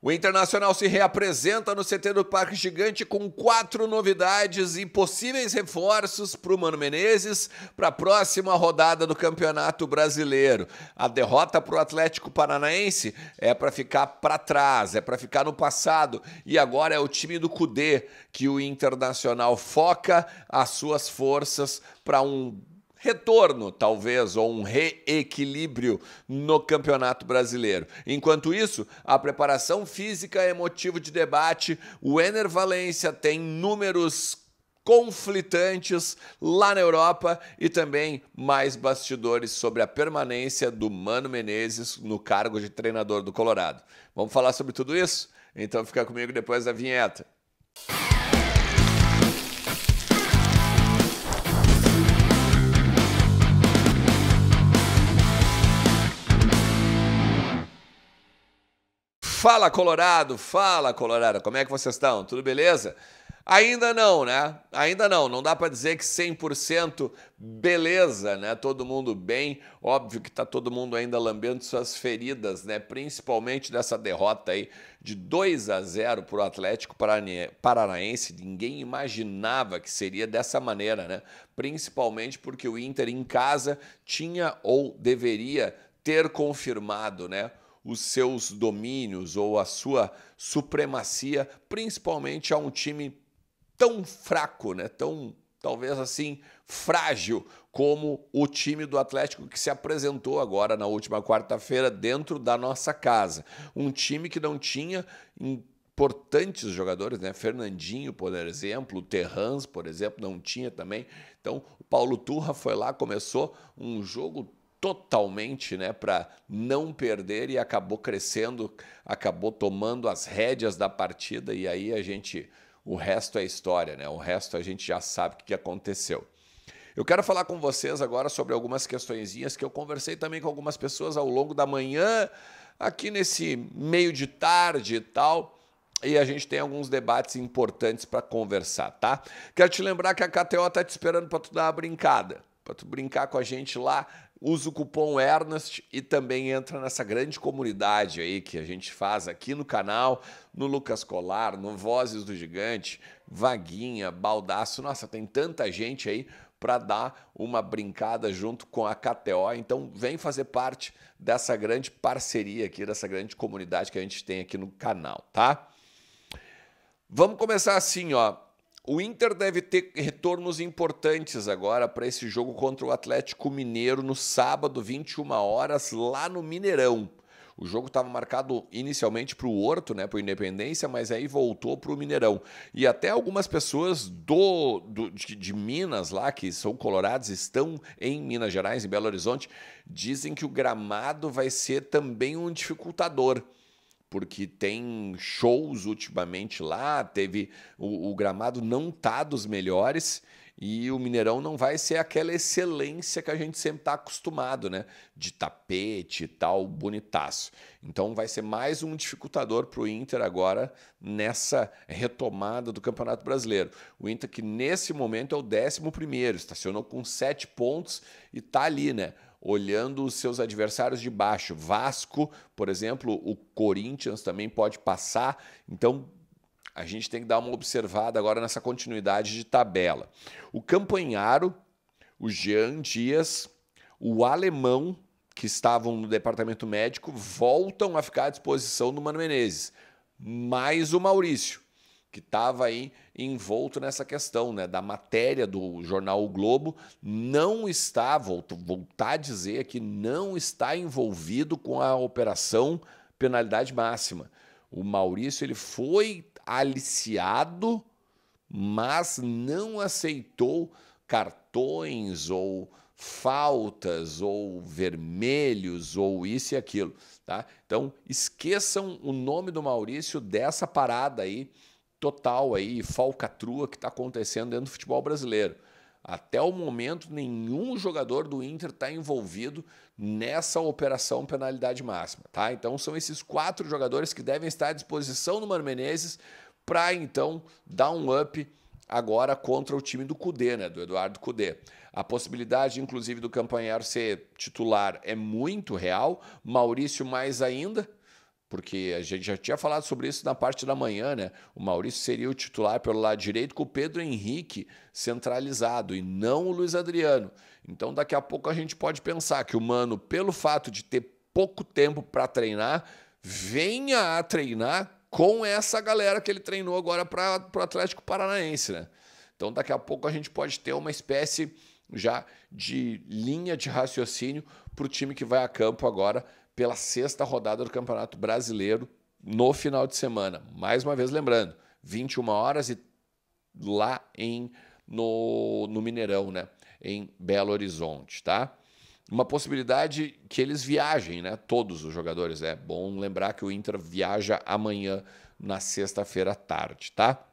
O Internacional se reapresenta no CT do Parque Gigante com quatro novidades e possíveis reforços para o Mano Menezes para a próxima rodada do Campeonato Brasileiro. A derrota para o Atlético Paranaense é para ficar para trás, é para ficar no passado e agora é o time do Cudê que o Internacional foca as suas forças para um retorno, talvez, ou um reequilíbrio no Campeonato Brasileiro. Enquanto isso, a preparação física é motivo de debate. O Ener Valência tem números conflitantes lá na Europa e também mais bastidores sobre a permanência do Mano Menezes no cargo de treinador do Colorado. Vamos falar sobre tudo isso? Então fica comigo depois da vinheta. Fala Colorado, fala Colorado, como é que vocês estão? Tudo beleza? Ainda não, né? Ainda não, não dá para dizer que 100% beleza, né? Todo mundo bem. Óbvio que tá todo mundo ainda lambendo suas feridas, né? Principalmente dessa derrota aí de 2 a 0 para o Atlético Paranaense. Ninguém imaginava que seria dessa maneira, né? Principalmente porque o Inter em casa tinha ou deveria ter confirmado, né? Os seus domínios ou a sua supremacia, principalmente a um time tão fraco, né? tão talvez assim frágil como o time do Atlético que se apresentou agora na última quarta-feira dentro da nossa casa. Um time que não tinha importantes jogadores, né? Fernandinho, por exemplo, Terrans, por exemplo, não tinha também. Então, o Paulo Turra foi lá, começou um jogo totalmente né, para não perder e acabou crescendo, acabou tomando as rédeas da partida e aí a gente, o resto é história, né? O resto a gente já sabe o que aconteceu. Eu quero falar com vocês agora sobre algumas questõezinhas que eu conversei também com algumas pessoas ao longo da manhã, aqui nesse meio de tarde e tal. E a gente tem alguns debates importantes para conversar, tá? Quero te lembrar que a KTO tá te esperando para tu dar uma brincada, para tu brincar com a gente lá usa o cupom Ernest e também entra nessa grande comunidade aí que a gente faz aqui no canal, no Lucas Colar, no Vozes do Gigante, Vaguinha, Baldaço. Nossa, tem tanta gente aí para dar uma brincada junto com a KTO. Então, vem fazer parte dessa grande parceria aqui, dessa grande comunidade que a gente tem aqui no canal, tá? Vamos começar assim, ó. O Inter deve ter retornos importantes agora para esse jogo contra o Atlético Mineiro no sábado, 21 horas, lá no Mineirão. O jogo estava marcado inicialmente para o Horto, né, para o Independência, mas aí voltou para o Mineirão. E até algumas pessoas do, do de, de, Minas lá, que são colorados, estão em Minas Gerais, em Belo Horizonte, dizem que o gramado vai ser também um dificultador porque tem shows ultimamente lá, teve o, o, gramado não tá dos melhores e o Mineirão não vai ser aquela excelência que a gente sempre está acostumado, né? De tapete e tal, bonitaço. Então vai ser mais um dificultador para o Inter agora nessa retomada do Campeonato Brasileiro. O Inter que nesse momento é o 11 primeiro, estacionou com sete pontos e tá ali, né? Olhando os seus adversários de baixo. Vasco, por exemplo, o Corinthians também pode passar. Então, a gente tem que dar uma observada agora nessa continuidade de tabela. O Campanharo, o Jean Dias, o Alemão, que estavam no departamento médico, voltam a ficar à disposição do Mano Menezes. Mais o Maurício que estava aí envolto nessa questão né, da matéria do jornal o Globo, não está, vou voltar a dizer aqui, não está envolvido com a operação penalidade máxima. O Maurício ele foi aliciado, mas não aceitou cartões ou faltas ou vermelhos ou isso e aquilo, tá? Então, esqueçam o nome do Maurício dessa parada aí total aí, falcatrua que está acontecendo dentro do futebol brasileiro. Até o momento, nenhum jogador do Inter está envolvido nessa operação penalidade máxima, tá? Então são esses quatro jogadores que devem estar à disposição do Mano Menezes para então dar um up agora contra o time do Cudê, né? Do Eduardo Cudê. A possibilidade, inclusive, do Campanhar ser titular é muito real, Maurício mais ainda, porque a gente já tinha falado sobre isso na parte da manhã, né? O Maurício seria o titular pelo lado direito com o Pedro Henrique centralizado e não o Luiz Adriano. Então daqui a pouco a gente pode pensar que o Mano, pelo fato de ter pouco tempo para treinar, venha a treinar com essa galera que ele treinou agora para o Atlético Paranaense, né? Então daqui a pouco a gente pode ter uma espécie já de linha de raciocínio para o time que vai a campo agora pela sexta rodada do Campeonato Brasileiro no final de semana. Mais uma vez lembrando, 21 horas e lá em no, no Mineirão, né? Em Belo Horizonte, tá? Uma possibilidade que eles viajem, né? Todos os jogadores. É bom lembrar que o Inter viaja amanhã na sexta-feira à tarde, tá?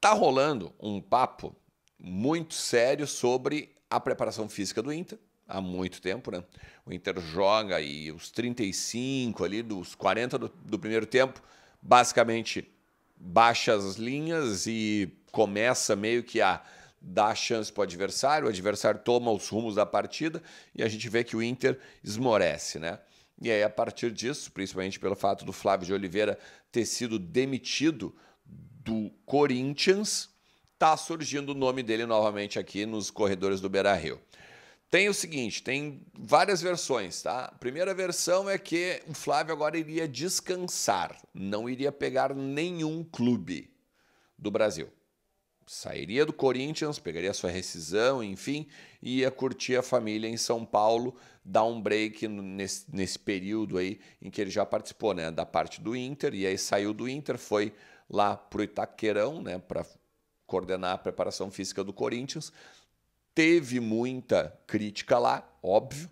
Tá rolando um papo muito sério sobre a preparação física do Inter há muito tempo, né? O Inter joga e os 35 ali, dos 40 do, do primeiro tempo, basicamente baixa as linhas e começa meio que a dar chance para o adversário, o adversário toma os rumos da partida e a gente vê que o Inter esmorece, né? E aí, a partir disso, principalmente pelo fato do Flávio de Oliveira ter sido demitido do Corinthians, tá surgindo o nome dele novamente aqui nos corredores do Beira Rio. Tem o seguinte, tem várias versões, tá? A primeira versão é que o Flávio agora iria descansar, não iria pegar nenhum clube do Brasil. Sairia do Corinthians, pegaria sua rescisão, enfim, e ia curtir a família em São Paulo, dar um break nesse, nesse período aí em que ele já participou, né, da parte do Inter, e aí saiu do Inter, foi lá pro Itaquerão, né, para coordenar a preparação física do Corinthians, teve muita crítica lá, óbvio,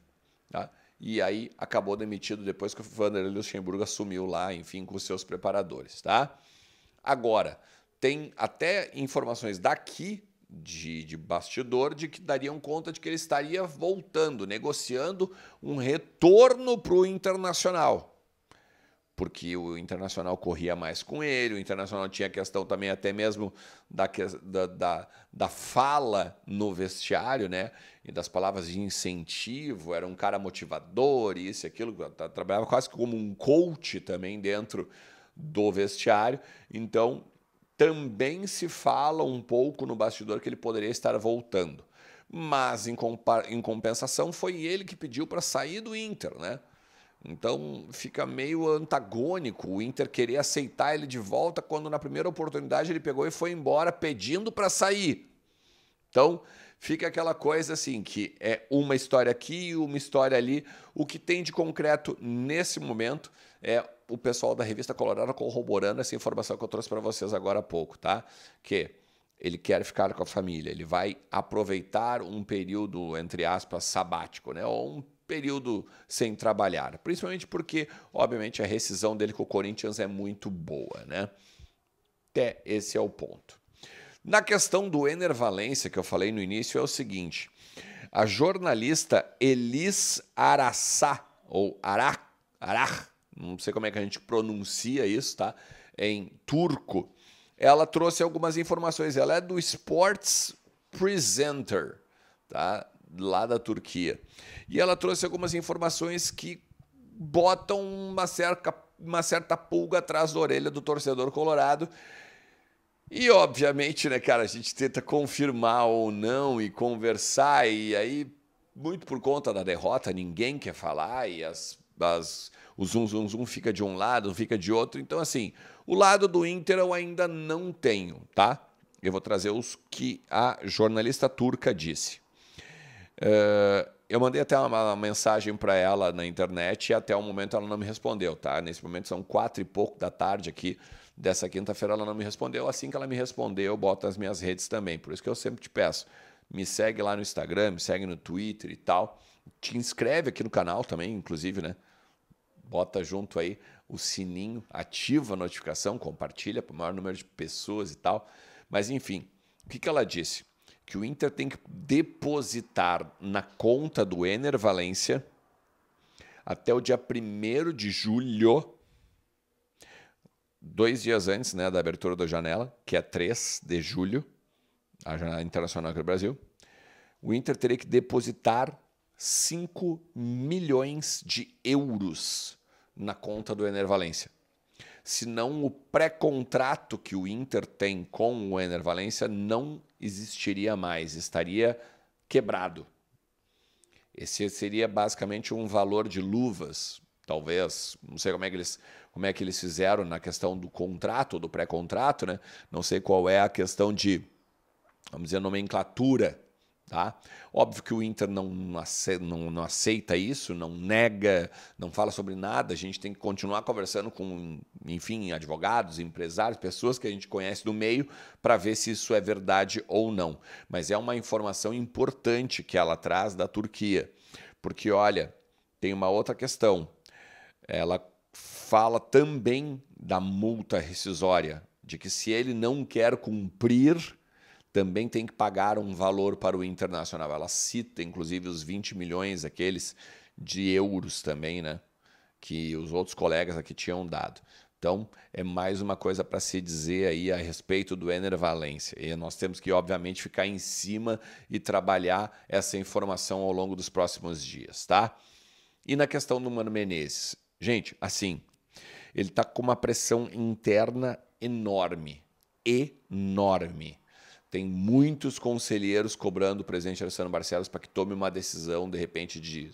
tá? e aí acabou demitido depois que o Vanderlei Luxemburgo assumiu lá, enfim, com os seus preparadores, tá? Agora, tem até informações daqui de, de bastidor de que dariam conta de que ele estaria voltando, negociando um retorno para o Internacional porque o Internacional corria mais com ele, o Internacional tinha questão também até mesmo da, da, da, da, fala no vestiário, né? E das palavras de incentivo, era um cara motivador, isso e aquilo, trabalhava quase como um coach também dentro do vestiário. Então, também se fala um pouco no bastidor que ele poderia estar voltando. Mas, em, em compensação, foi ele que pediu para sair do Inter, né? Então fica meio antagônico o Inter querer aceitar ele de volta quando na primeira oportunidade ele pegou e foi embora pedindo para sair. Então fica aquela coisa assim que é uma história aqui e uma história ali. O que tem de concreto nesse momento é o pessoal da revista Colorado corroborando essa informação que eu trouxe para vocês agora há pouco, tá? Que ele quer ficar com a família, ele vai aproveitar um período entre aspas sabático, né? Ou um período sem trabalhar, principalmente porque, obviamente, a rescisão dele com o Corinthians é muito boa, né? Até esse é o ponto. Na questão do Ener Valência, que eu falei no início, é o seguinte: a jornalista Elis Araçá, ou Ará, Ará, não sei como é que a gente pronuncia isso, tá? Em turco, ela trouxe algumas informações. Ela é do Sports Presenter, tá? Lá da Turquia. E ela trouxe algumas informações que botam uma certa, uma certa pulga atrás da orelha do torcedor colorado. E, obviamente, né, cara, a gente tenta confirmar ou não e conversar, e aí, muito por conta da derrota, ninguém quer falar, e as, as, o zum, zum, zum fica de um lado, fica de outro. Então, assim, o lado do Inter eu ainda não tenho, tá? Eu vou trazer os que a jornalista turca disse. Uh, eu mandei até uma, mensagem para ela na internet e até o momento ela não me respondeu, tá? Nesse momento são quatro e pouco da tarde aqui dessa quinta-feira, ela não me respondeu. Assim que ela me responder, eu boto as minhas redes também. Por isso que eu sempre te peço, me segue lá no Instagram, me segue no Twitter e tal. Te inscreve aqui no canal também, inclusive, né? Bota junto aí o sininho, ativa a notificação, compartilha para o maior número de pessoas e tal. Mas enfim, o que, que ela disse? Que o Inter tem que depositar na conta do Ener Valência até o dia 1 de julho, dois dias antes né, da abertura da janela, que é 3 de julho, a janela internacional aqui do Brasil, o Inter teria que depositar 5 milhões de euros na conta do Enervalência. Senão o pré-contrato que o Inter tem com o Enervalência não existiria mais, estaria quebrado. Esse seria basicamente um valor de luvas, talvez, não sei como é que eles, como é que eles fizeram na questão do contrato, do pré-contrato, né? Não sei qual é a questão de, vamos dizer, nomenclatura Tá? Óbvio que o Inter não aceita, não, não aceita, isso, não nega, não fala sobre nada. A gente tem que continuar conversando com, enfim, advogados, empresários, pessoas que a gente conhece do meio para ver se isso é verdade ou não. Mas é uma informação importante que ela traz da Turquia. Porque, olha, tem uma outra questão. Ela fala também da multa rescisória, de que se ele não quer cumprir também tem que pagar um valor para o internacional. Ela cita, inclusive, os 20 milhões aqueles de euros também, né? Que os outros colegas aqui tinham dado. Então, é mais uma coisa para se dizer aí a respeito do Ener Valência. E nós temos que, obviamente, ficar em cima e trabalhar essa informação ao longo dos próximos dias, tá? E na questão do Mano Menezes. Gente, assim, ele está com uma pressão interna enorme. Enorme tem muitos conselheiros cobrando o presidente Alessandro Barcelos para que tome uma decisão, de repente, de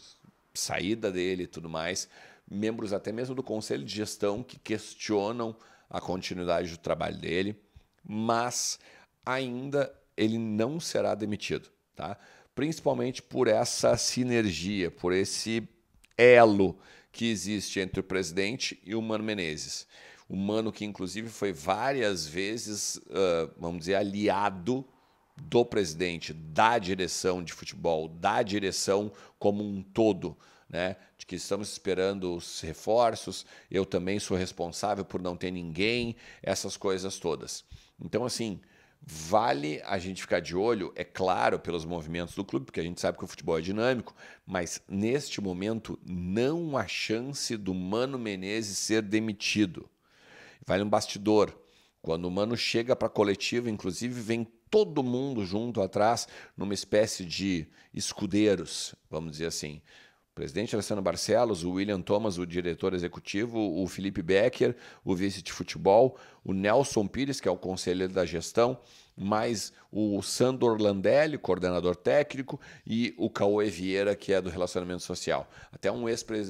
saída dele e tudo mais. Membros até mesmo do conselho de gestão que questionam a continuidade do trabalho dele, mas ainda ele não será demitido, tá? Principalmente por essa sinergia, por esse elo que existe entre o presidente e o Mano Menezes humano que, inclusive, foi várias vezes, uh, vamos dizer, aliado do presidente, da direção de futebol, da direção como um todo. Né, de que estamos esperando os reforços, eu também sou responsável por não ter ninguém, essas coisas todas. Então, assim, vale a gente ficar de olho, é claro, pelos movimentos do clube, porque a gente sabe que o futebol é dinâmico, mas neste momento não há chance do Mano Menezes ser demitido. Vale um bastidor. Quando o mano chega para a coletiva, inclusive, vem todo mundo junto atrás, numa espécie de escudeiros, vamos dizer assim. O presidente Alessandro Barcelos, o William Thomas, o diretor executivo, o Felipe Becker, o vice de futebol, o Nelson Pires, que é o conselheiro da gestão, mais o Sandor Landelli, coordenador técnico, e o Cauê Vieira, que é do relacionamento social. Até um,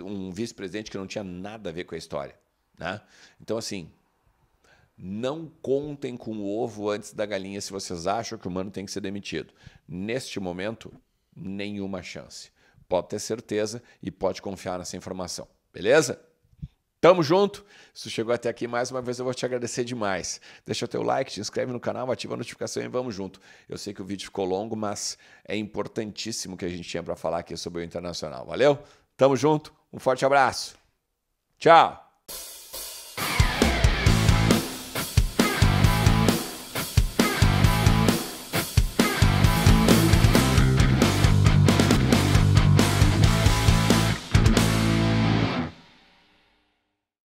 um vice-presidente que não tinha nada a ver com a história. Né? Então, assim, não contem com o ovo antes da galinha se vocês acham que o mano tem que ser demitido. Neste momento, nenhuma chance. Pode ter certeza e pode confiar nessa informação. Beleza? Tamo junto. Se chegou até aqui mais uma vez, eu vou te agradecer demais. Deixa o teu like, te inscreve no canal, ativa a notificação e vamos junto. Eu sei que o vídeo ficou longo, mas é importantíssimo que a gente tinha para falar aqui sobre o internacional. Valeu? Tamo junto. Um forte abraço. Tchau.